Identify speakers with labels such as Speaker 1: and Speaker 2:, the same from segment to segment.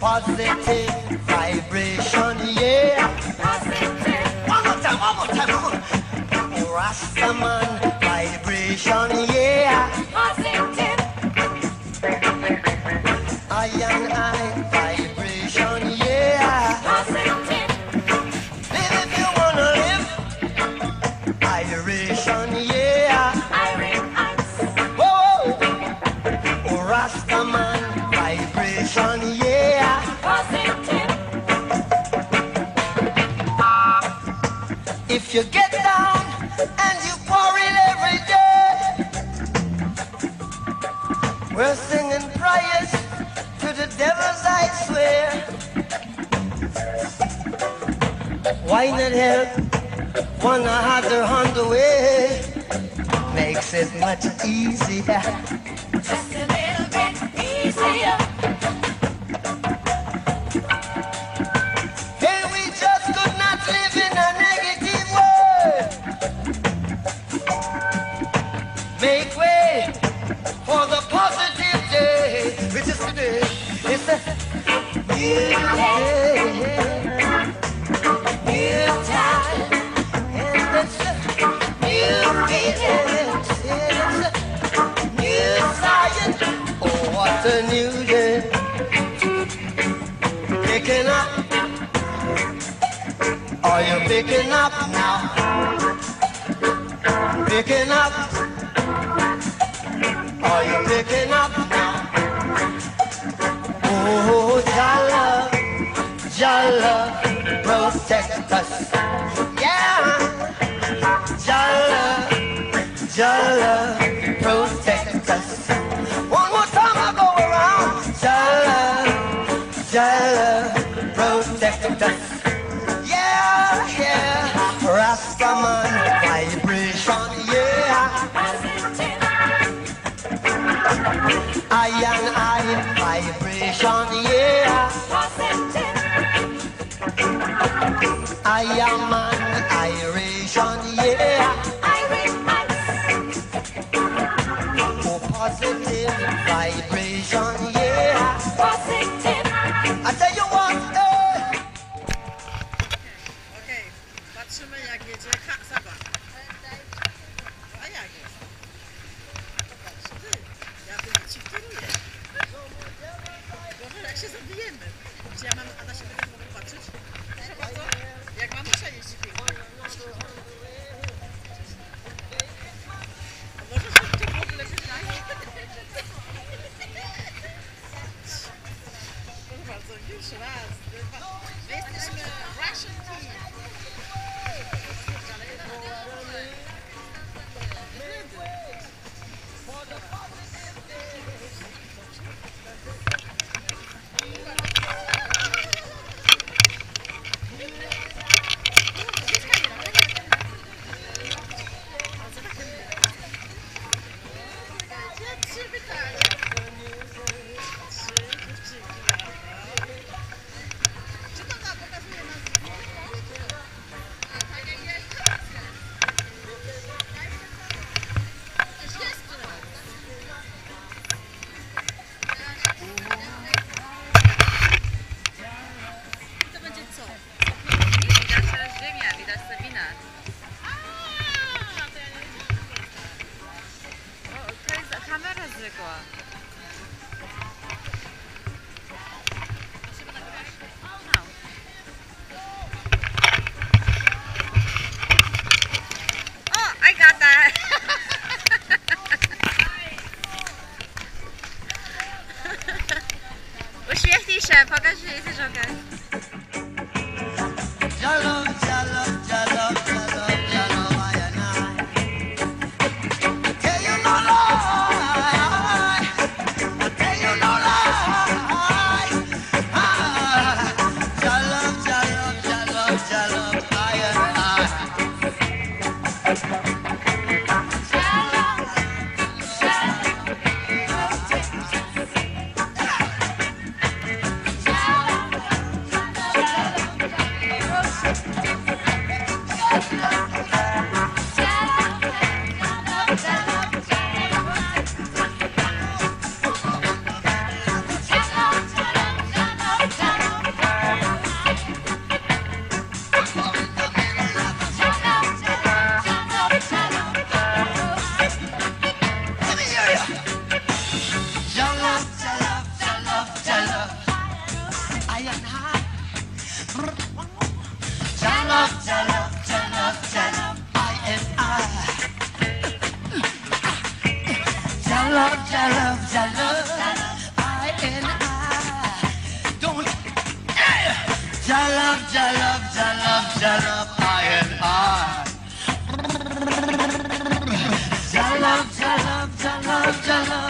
Speaker 1: Positive
Speaker 2: vibration, yeah.
Speaker 1: Positive.
Speaker 2: One more time, one more time. Rastaman vibration, yeah.
Speaker 1: Positive.
Speaker 2: If you get down and you pour it every day, we're singing prayers to the devils, I swear. Why not help? Wanna have their hand away? Makes it much easier.
Speaker 1: Just a little bit easier.
Speaker 2: picking up now. Picking up. Are you picking up now? Oh, Jala, Jala, protect us. action, yeah. Irish For
Speaker 1: positive
Speaker 2: vibration, guys. Jalove, I and I. Jalove, jalove, jalove, jalove,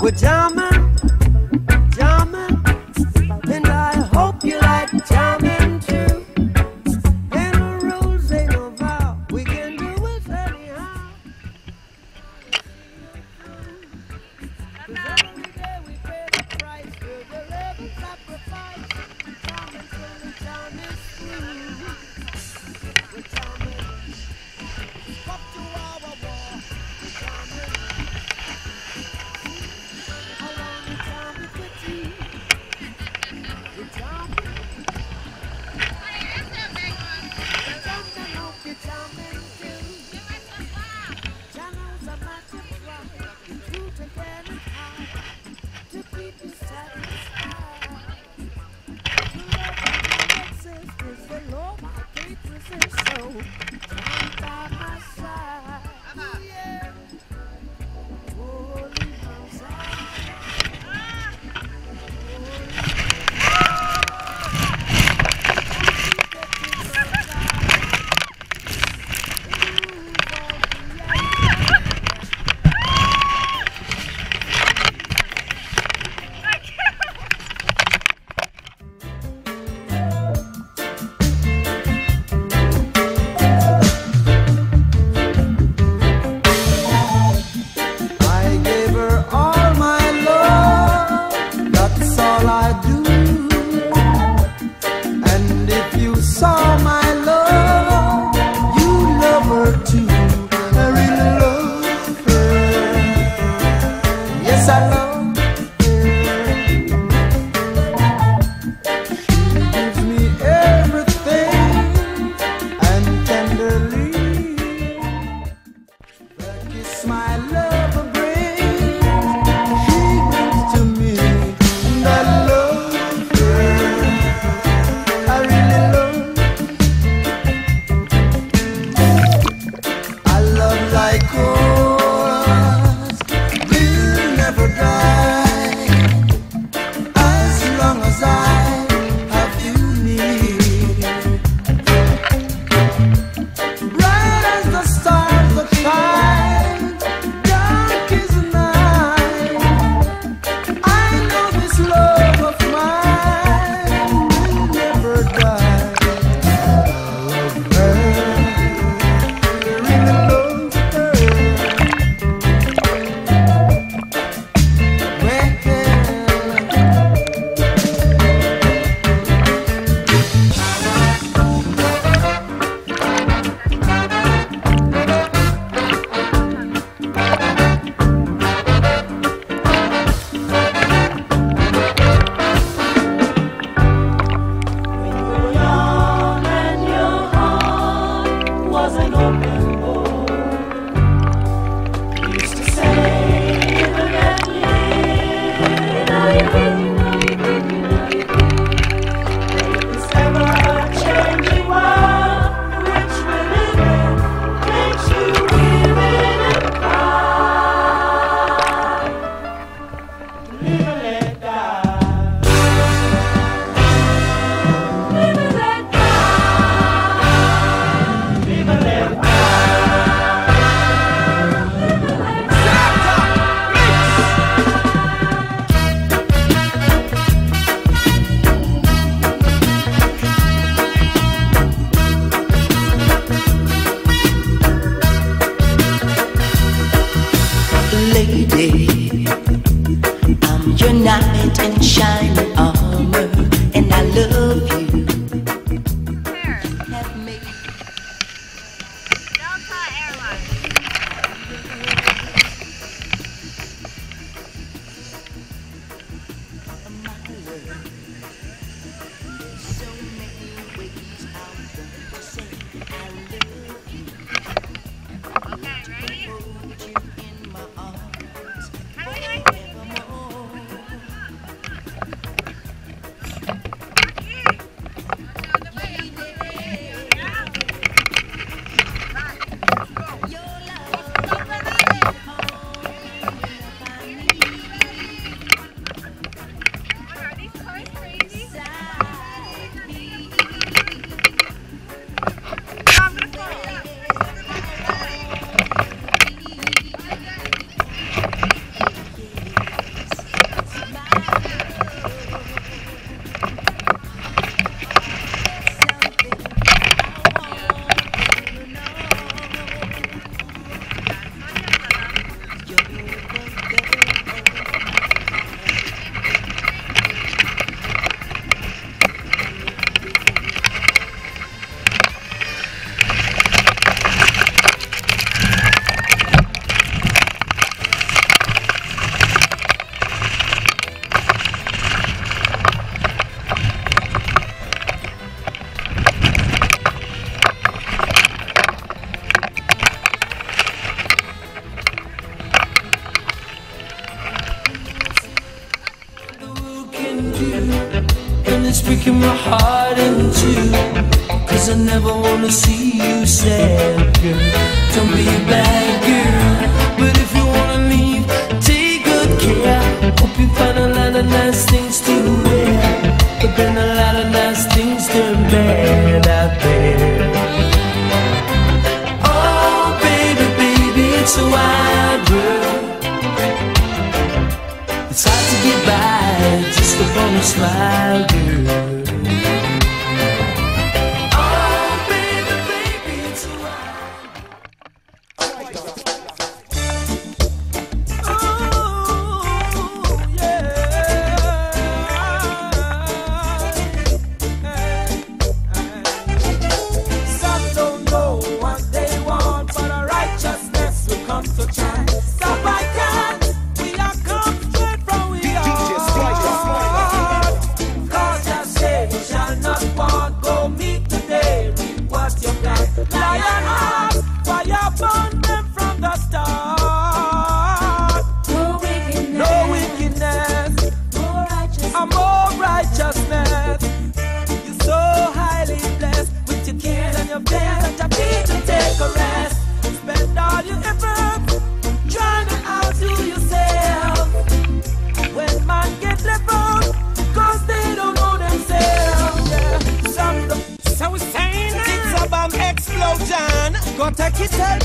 Speaker 2: We're I'm your knight and shining armor.
Speaker 3: Breaking my heart in two. Cause I never wanna see you sad, girl. Don't be a bad girl. But if you wanna leave, take good care. Hope you find a lot of nice things to wear. But then a lot of nice things turn bad out there. Oh, baby, baby, it's a wide world. It's hard to get by just upon a smile, girl.
Speaker 4: Go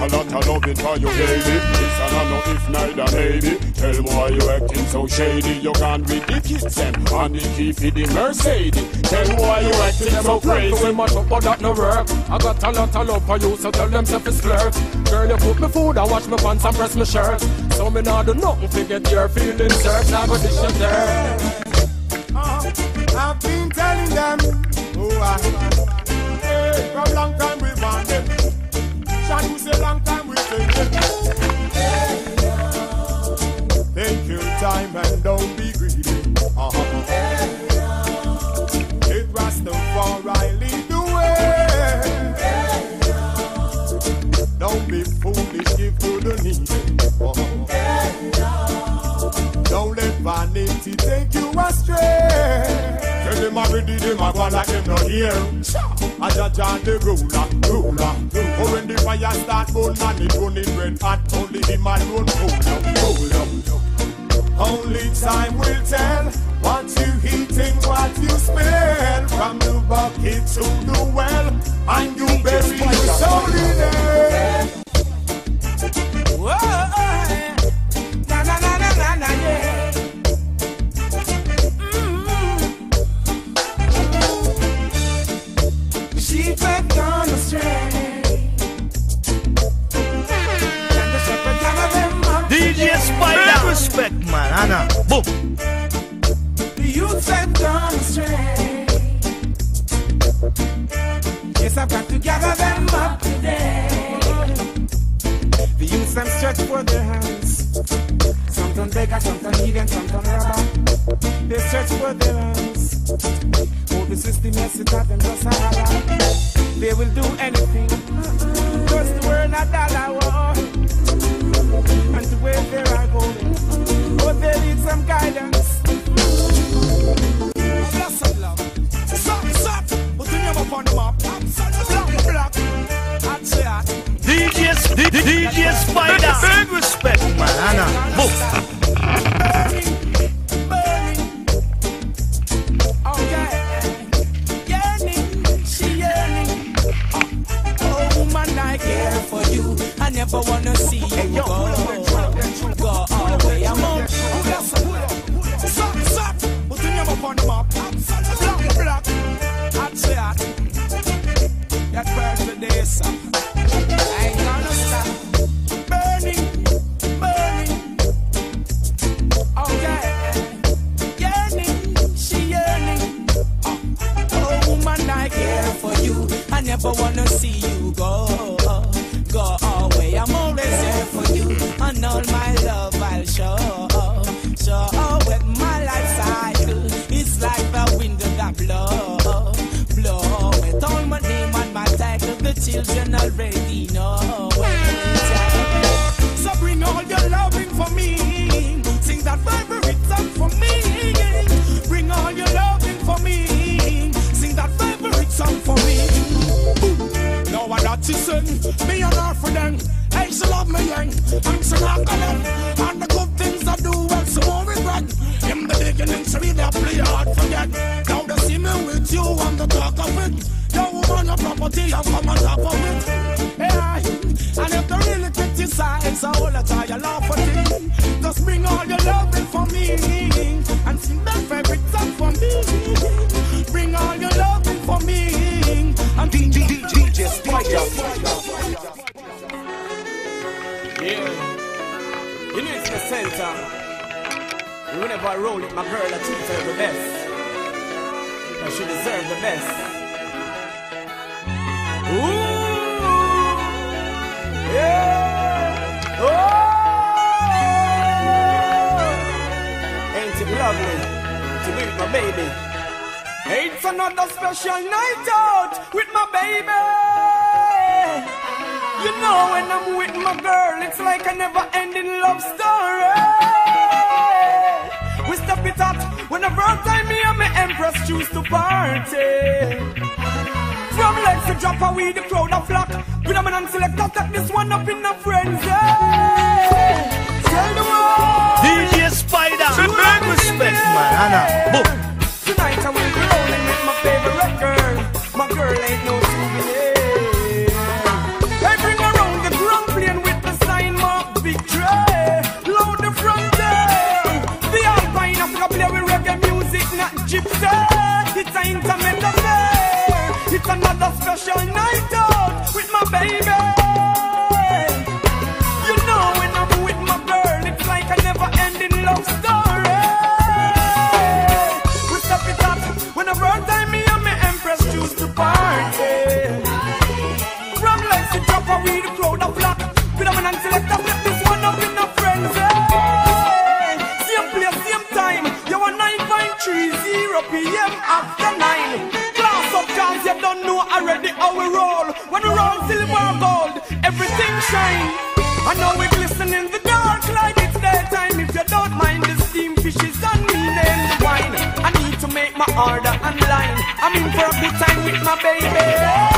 Speaker 4: a
Speaker 5: lot of
Speaker 6: loving for you, baby. It's an honor if neither, maybe. Tell me why you acting so shady. You gone with the kids them and the key for the Mercedes. Tell me why you acting so crazy.
Speaker 7: We mash up, but that no work. I got a lot of love for you, so tell them self is flirt. Girl, you cook me food, I wash my pants and press my shirt. So me nah do nothing to get your feelings hurt. Now go dish your dirt.
Speaker 6: I've been telling them, oh, I, hey, from long time we want long time take your time and don't be greedy. Uh-huh. It Rastafari lead the way. Don't be foolish, give to the needy. Uh-huh. Don't let vanity take you already, them a go like them no hear. I judge on the ruler, ruler. Oh, when the fire start burn and it running red hot, only him alone hold up, hold up. Only time will tell what you eating, what you smell. From the bucket to the well, and you bury your soul in there.
Speaker 4: Yes, I've got to gather them up today. The youth them stretch for their hands. Some turn beggar, some turn heathen, some turn robber. They stretch for their hands. Oh, the system has it and just a holler. They will do anything. Cause the word not dollar. And the way they are going. Oh, they need some guidance. Bless some love. Sup, sup. Put your name up on the map.
Speaker 8: DJ, S- D- D- DJ Spider. Big respect, man. Boom.
Speaker 4: Burning, burning. Okay. Yearning, she yearning. Oh, woman, I care for you. I never wanna see you go. Go away. I'm on. Sup, sup. Put your name up on the map.
Speaker 3: Whenever I roll it, my girl, I treat her the best. And she deserves the best. Ooh. Yeah. Oh. Ain't it lovely to be with my baby? It's another special night out with my baby. You know when I'm with my girl, it's like a never-ending love story. Up whenever time me and my empress choose to party. From legs to drop away the crowd a flock. With a man and selector, take this one up in a frenzy. Tell the world.
Speaker 8: DJ Spider, big respect, man. Anna, boom.
Speaker 3: Tonight I will be rolling with my favorite girl. My girl ain't no another night silver gold, everything shine. I know we glisten in the dark like it's daytime. If you don't mind the steam fishes and me name the wine, I need to make my order online. I'm in for a good time with my baby.